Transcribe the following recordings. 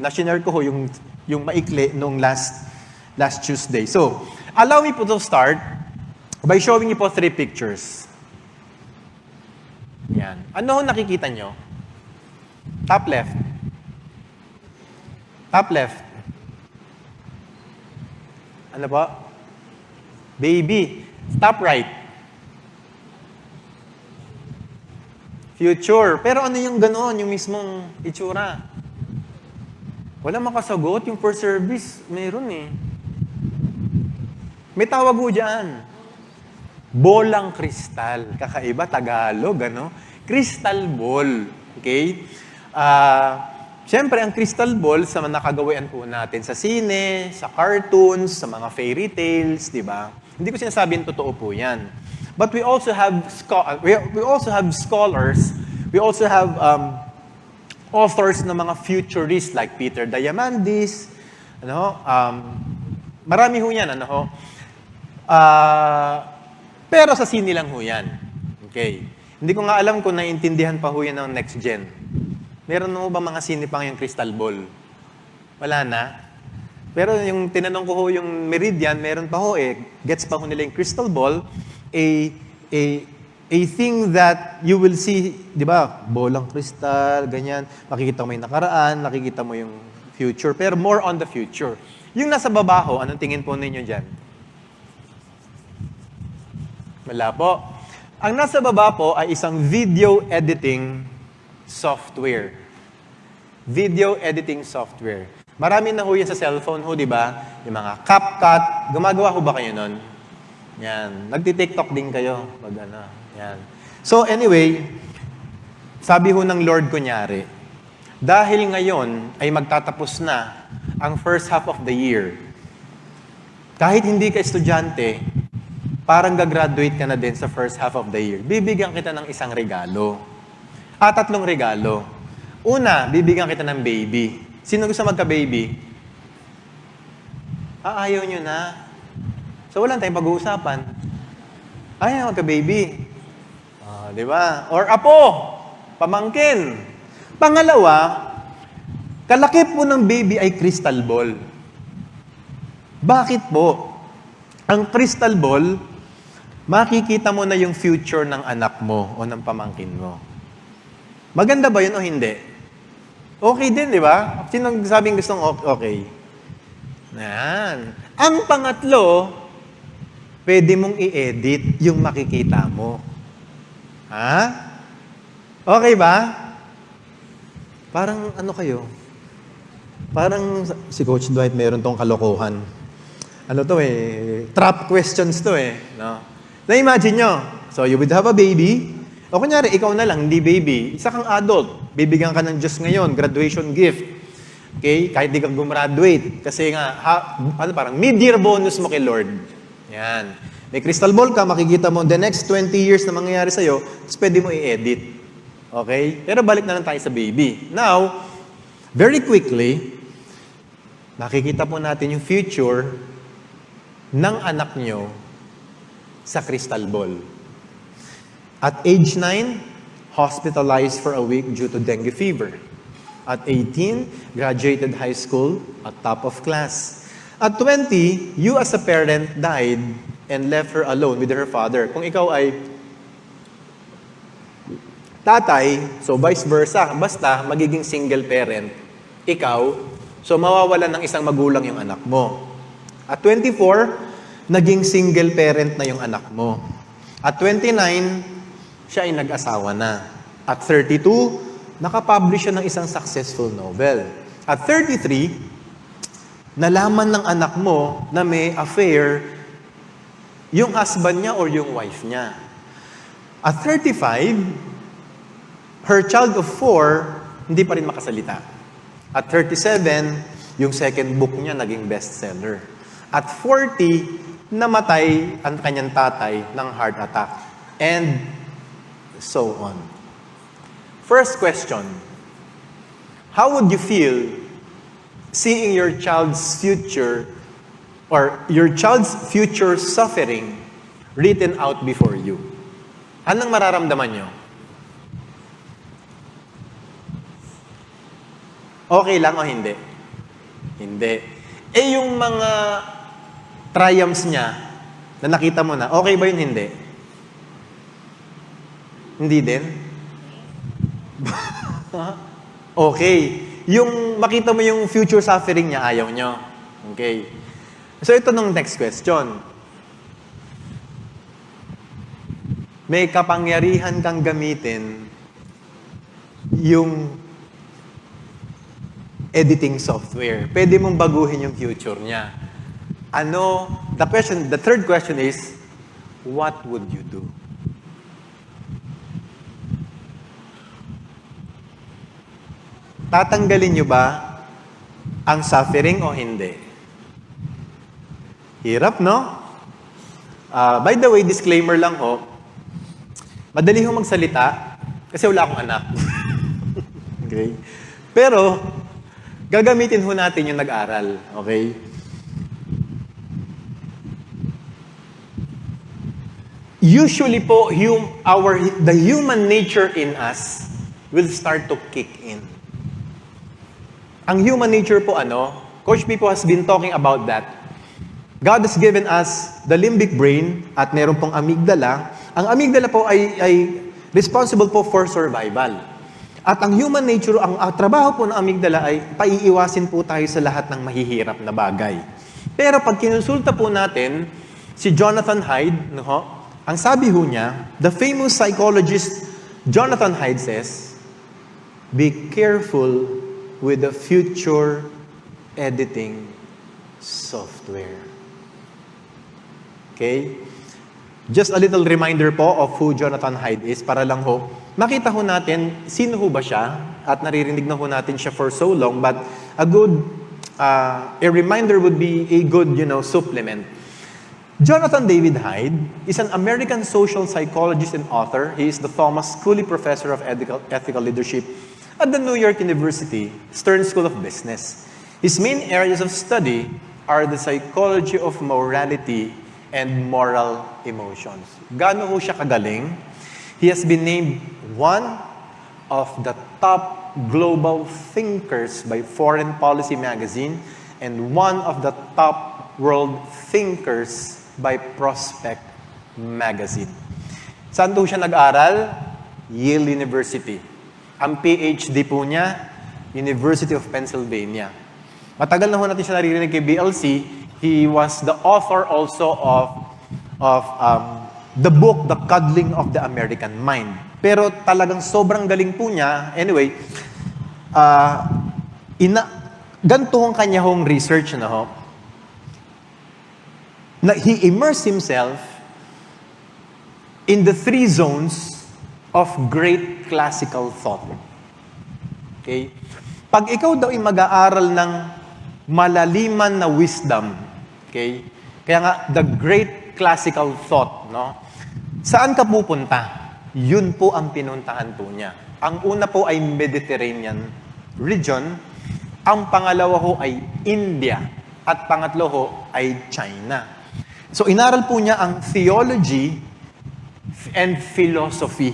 na shinare ko ho yung, yung maikli nung last, last Tuesday. So, allow me po to start by showing you po three pictures. Yan. Ano ho nakikita nyo? Top left. Top left. Ano po? Baby. Top right. Future. Pero ano yung gano'n, yung mismong itsura? Wala makasagot. Yung first service, mayroon eh. May tawag ho dyan. Bolang kristal. Kakaiba, Tagalog, ano? Crystal ball. Okay? Ah... Siyempre, ang crystal ball sa nakagawian po natin sa sine, sa cartoons, sa mga fairy tales, di ba? Hindi ko sinasabing totoo po yan. But we also have scho- we, we also have scholars, we also have um, authors ng mga futurists like Peter Diamandis, ano, um, marami ho yan, ano ho. Ah, pero sa sine lang ho yan. Okay. Hindi ko nga alam kung naiintindihan pa ho yan ng next gen. Meron mo ba mga sine pa yung crystal ball? Wala na. Pero yung tinanong ko ho yung Meridian, meron pa ho eh. Gets pa ho nila yung crystal ball. A, a, a thing that you will see, di ba, bolang crystal, ganyan. Makikita mo yung nakaraan, nakikita mo yung future. Pero more on the future. Yung nasa baba ho, anong tingin po ninyo dyan? Wala po. Ang nasa baba po ay isang video editing software. Video editing software. Marami na ho yan sa cellphone ho, di ba? Yung mga CapCut. Gumagawa ho ba kayo nun? Yan. Nagti-TikTok din kayo. Pag ano. Yan. So anyway, sabi ho ng Lord kunyari, dahil ngayon ay magtatapos na ang first half of the year, kahit hindi ka estudyante, parang gagraduate ka na din sa first half of the year. Bibigyan kita ng isang regalo. At tatlong regalo. Una, bibigyan kita ng baby. Sino gusto magka-baby? Ah, ayaw nyo na. So, wala tayong pag-uusapan. Ayaw magka-baby. Ah, di ba? Or apo, pamangkin. Pangalawa, kalakip po ng baby ay crystal ball. Bakit po? Ang crystal ball, makikita mo na yung future ng anak mo o ng pamangkin mo. Maganda ba yun o hindi? Okay din, di ba? Sino sabing gustong okay? Yan. Ang pangatlo, pwede mong i-edit yung makikita mo. Ha? Okay ba? Parang ano kayo? Parang si Coach Dwight meron tong kalokohan. Ano to eh, trap questions to eh. No? Na-imagine nyo, so you would have a baby, o kunyari, ikaw na lang, hindi baby, isa kang adult, bibigyan ka ng Diyos ngayon, graduation gift. Okay? Kahit di ka gumraduate. Kasi nga, ha, ano parang mid-year bonus mo kay Lord. Yan. May crystal ball ka, makikita mo the next 20 years na mangyayari sa'yo, tapos pwede mo i-edit. Okay? Pero balik na lang tayo sa baby. Now, very quickly, makikita po natin yung future ng anak nyo sa crystal ball. At age 9, hospitalized for a week due to dengue fever. At 18, graduated high school at top of class. At 20, you as a parent died and left her alone with her father. Kung ikaw ay tatay, so vice versa, basta magiging single parent, ikaw, so mawawalan ng isang magulang yung anak mo. At 24, naging single parent na yung anak mo. At 29, siya ay nag-asawa na. At 32, nakapublish siya ng isang successful novel. At 33, nalaman ng anak mo na may affair yung husband niya or yung wife niya. At 35, her child of four, hindi pa rin makasalita. At 37, yung second book niya naging bestseller. At 40, namatay ang kanyang tatay ng heart attack. And so on. First question, how would you feel seeing your child's future or your child's future suffering written out before you? Anong mararamdaman nyo? Okay lang o hindi? Hindi. Eh yung mga triumphs niya na nakita mo na, okay ba yun? Hindi. Hindi din? okay. Yung makita mo yung future suffering niya, ayaw nyo. Okay. So ito nung next question. May kapangyarihan kang gamitin yung editing software. Pwede mong baguhin yung future niya. Ano, the question, the third question is, what would you do? Tatanggalin nyo ba ang suffering o hindi? Hirap, no? Uh, by the way, disclaimer lang ho, madali ho magsalita kasi wala akong anak. okay? Pero, gagamitin ho natin yung nag-aral. Okay? Usually po, hum, our, the human nature in us will start to kick in. Ang human nature po ano, Coach Pipo has been talking about that. God has given us the limbic brain at meron pong amygdala. Ang amygdala po ay, ay responsible po for survival. At ang human nature, ang, ang trabaho po ng amygdala ay paiiwasin po tayo sa lahat ng mahihirap na bagay. Pero pag kinonsulta po natin si Jonathan Hyde, no, ang sabi ho niya, the famous psychologist Jonathan Hyde says, be careful with the future editing software. Okay? Just a little reminder po of who Jonathan Hyde is para lang ho, makita ho natin sino ho ba siya at naririnig na ho natin siya for so long but a good uh, a reminder would be a good, you know, supplement. Jonathan David Hyde is an American social psychologist and author. He is the Thomas Cooley Professor of Ethical, Ethical Leadership at the New York University Stern School of Business. His main areas of study are the psychology of morality and moral emotions. Gaano ho siya kagaling? He has been named one of the top global thinkers by Foreign Policy magazine and one of the top world thinkers by Prospect magazine. Saan po siya nag-aral? Yale University. Ang PhD po niya, University of Pennsylvania. Matagal na ho natin siya naririnig kay BLC. He was the author also of, of um, the book, The Cuddling of the American Mind. Pero talagang sobrang galing po niya. Anyway, uh, ina, ganito ang kanya hong research na ho. Na he immersed himself in the three zones of great classical thought. Okay? Pag ikaw daw ay mag-aaral ng malaliman na wisdom, okay? Kaya nga, the great classical thought, no? Saan ka pupunta? Yun po ang pinuntahan po niya. Ang una po ay Mediterranean region, ang pangalawa ho ay India, at pangatlo ho ay China. So inaral po niya ang theology and philosophy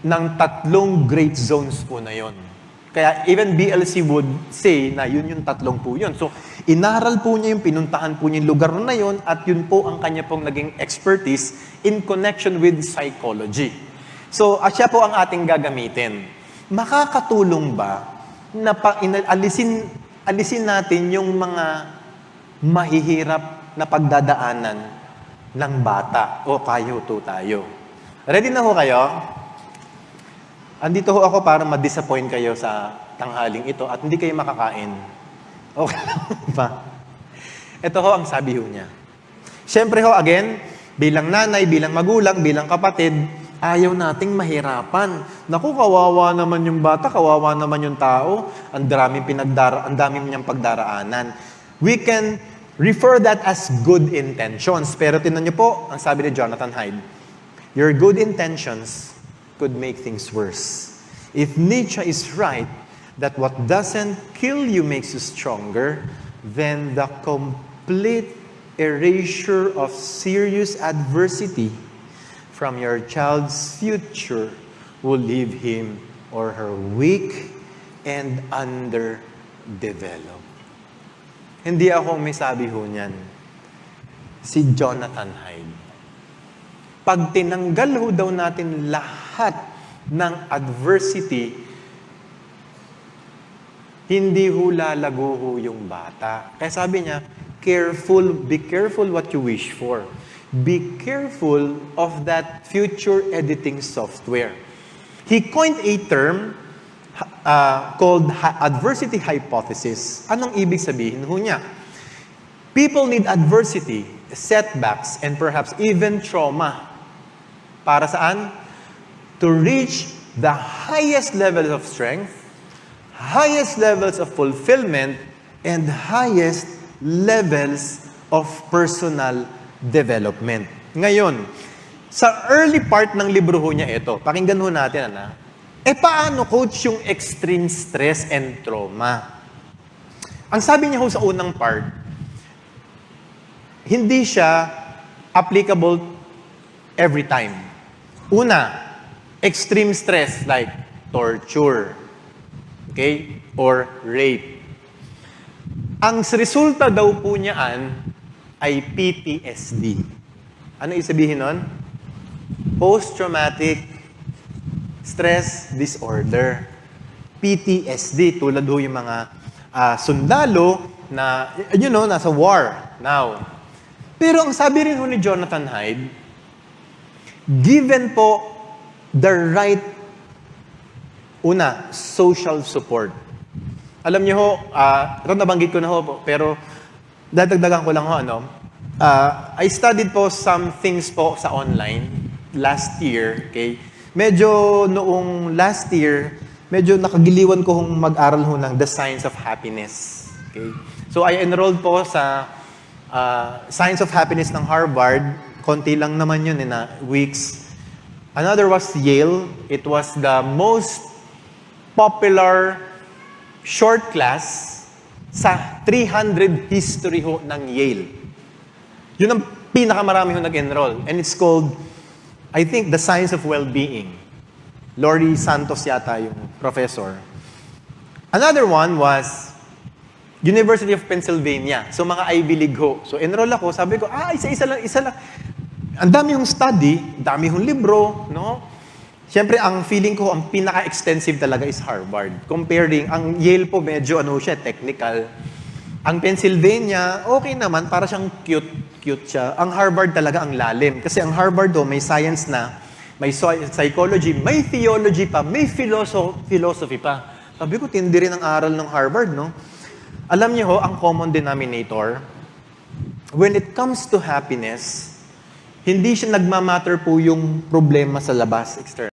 ng tatlong great zones po na yon. Kaya even BLC would say na yun yung tatlong po yun. So, inaral po niya yung pinuntahan po niya yung lugar na yon at yun po ang kanya pong naging expertise in connection with psychology. So, at siya po ang ating gagamitin. Makakatulong ba na pa, alisin, alisin natin yung mga mahihirap na pagdadaanan ng bata o kayo to tayo? Ready na ho kayo? Andito ho ako para ma-disappoint kayo sa tanghaling ito at hindi kayo makakain. Okay ba? Ito ho ang sabi ho niya. Siyempre ho, again, bilang nanay, bilang magulang, bilang kapatid, ayaw nating mahirapan. Naku, kawawa naman yung bata, kawawa naman yung tao, ang daming pinagdara, ang daming niyang pagdaraanan. We can refer that as good intentions. Pero tinan niyo po, ang sabi ni Jonathan Hyde, your good intentions could make things worse. If Nietzsche is right, that what doesn't kill you makes you stronger, then the complete erasure of serious adversity from your child's future will leave him or her weak, and underdeveloped. Hindi ako may sabi ho niyan. Si Jonathan Hyde. Pag tinanggal ho daw natin lahat ng adversity, hindi ho lalago ho yung bata. Kaya sabi niya, careful, be careful what you wish for. Be careful of that future editing software. He coined a term uh, called adversity hypothesis. Anong ibig sabihin ho niya? People need adversity, setbacks, and perhaps even trauma. Para saan? To reach the highest levels of strength, highest levels of fulfillment, and highest levels of personal development. Ngayon, sa early part ng libro ho niya ito, pakinggan ho natin, ana, eh paano coach yung extreme stress and trauma? Ang sabi niya ho sa unang part, hindi siya applicable every time. Una, extreme stress like torture, okay, or rape. Ang resulta daw po niyaan ay PTSD. Ano isabihin nun? Post-traumatic stress disorder. PTSD, tulad ho yung mga ah, sundalo na, you know, nasa war now. Pero ang sabi rin ho ni Jonathan Hyde, given po the right, una, social support. Alam niyo ho, uh, ito nabanggit ko na ho pero dadagdagan ko lang ho, ano, ah, I studied po some things po sa online last year, okay? Medyo noong last year, medyo nakagiliwan ko hong mag-aral ho ng The Science of Happiness. Okay? So I enrolled po sa ah, Science of Happiness ng Harvard. Konti lang naman yun, eh, na weeks. Another was Yale. It was the most popular short class sa 300 history ho ng Yale. Yun ang pinakamarami ho nag-enroll. And it's called, I think, The Science of Well-Being. Lori Santos yata yung professor. Another one was University of Pennsylvania. So mga Ivy League ho. So enroll ako, sabi ko, ah, isa-isa lang, isa lang. Ang dami yung study, dami yung libro, no? Siyempre, ang feeling ko, ang pinaka-extensive talaga is Harvard. Comparing, ang Yale po medyo ano siya, technical. Ang Pennsylvania, okay naman, para siyang cute, cute siya. Ang Harvard talaga ang lalim. Kasi ang Harvard do, may science na, may psychology, may theology pa, may philosophy pa. Sabi ko, tindi rin ang aral ng Harvard, no? Alam niyo ho, ang common denominator, when it comes to happiness, hindi siya nagmamatter po yung problema sa labas, external.